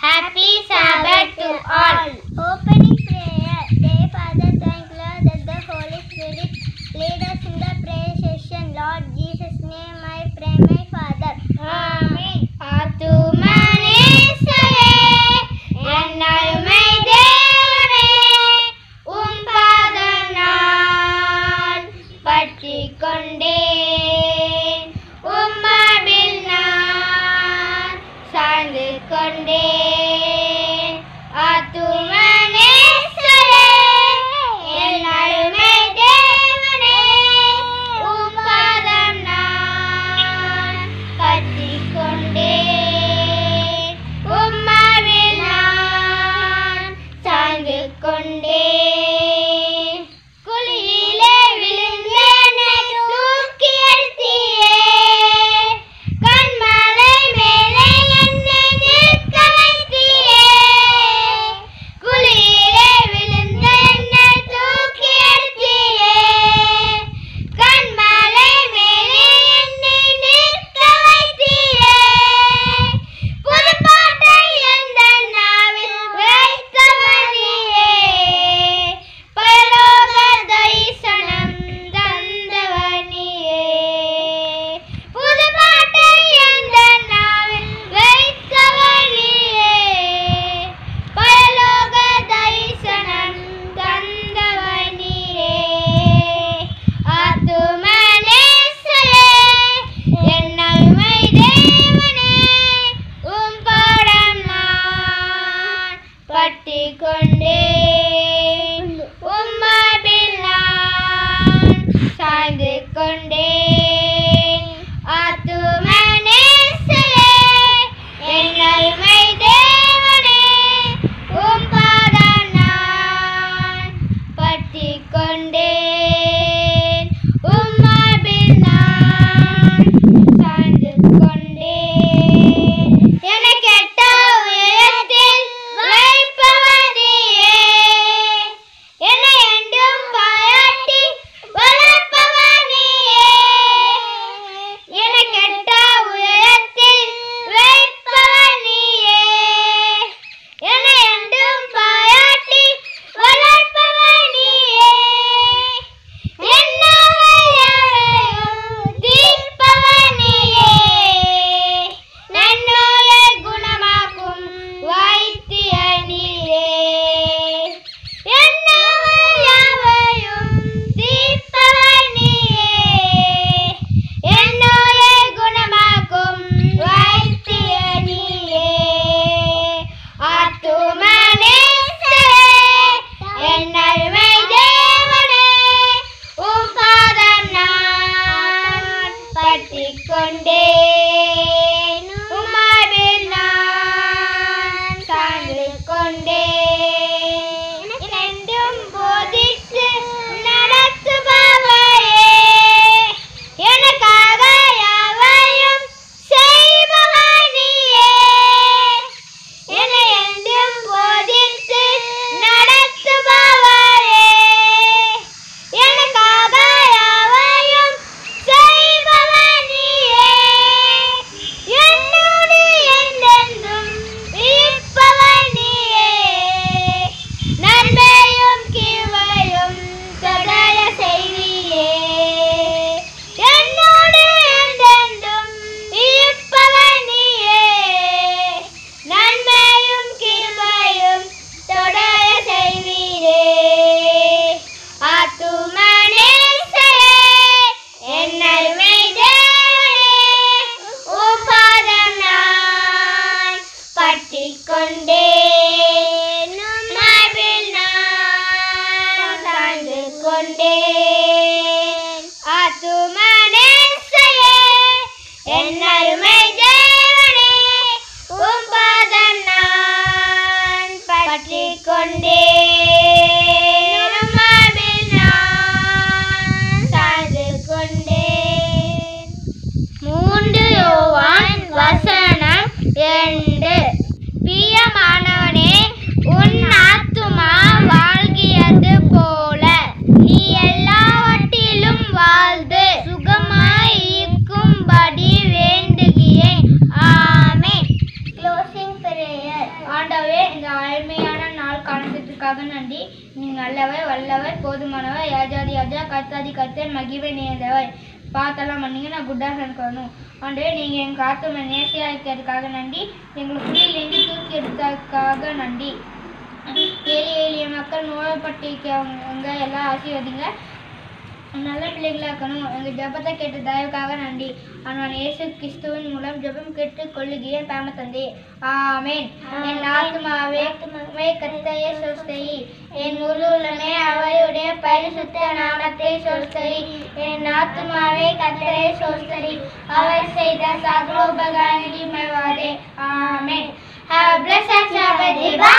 Happy Sabbath to all. Opening prayer. Dear Father, thank Lord that the Holy Spirit lead us in the prayer session. Lord Jesus name I pray my Father. Amen. and I may dare um Father, not but he Sunday. காரணத்திற்காக நன்றி நீ நல்லவர் வல்லவர் போதுமானவர் யாஜாதி யாஜா கர்த்தாதி கர்த்தர் மகிமை நேர்ந்தவர் பார்த்தெல்லாம் பண்ணீங்க நான் குட்டாக இருக்கணும் ஆண்டவே நீங்கள் எங்கள் காத்து நேசியாக இருக்கிறதுக்காக நன்றி. எங்களை குடியிலேருந்து தூக்கி எடுத்ததுக்காக நன்றி. ஏழை எளிய மக்கள் நோயப்பட்டிருக்கவங்க எல்லாம் ஆசீர்வதிங்க. நல்ல பிள்ளைகளா இருக்கணும் எங்கள் ஜெபத்தை கேட்ட தயவுக்காக நன்றி ஆனால் இயேசு கிறிஸ்துவின் மூலம் ஜெபம் கேட்டு கொள்ளுகிறேன் பேம தந்தே ஆமென் என் ஆத்மாவே மே கர்த்தரையே சொஸ்தரி என் முழு உள்ளமே அவருடைய பரிசுத்த நாமத்தை சொஸ்தரி என் ஆத்மாவே கர்த்தரை சொஸ்தரி அவர் செய்த சகல உபகாரங்களையும் மறவாதே ஆமென் Have a blessed Sabbath. Bye.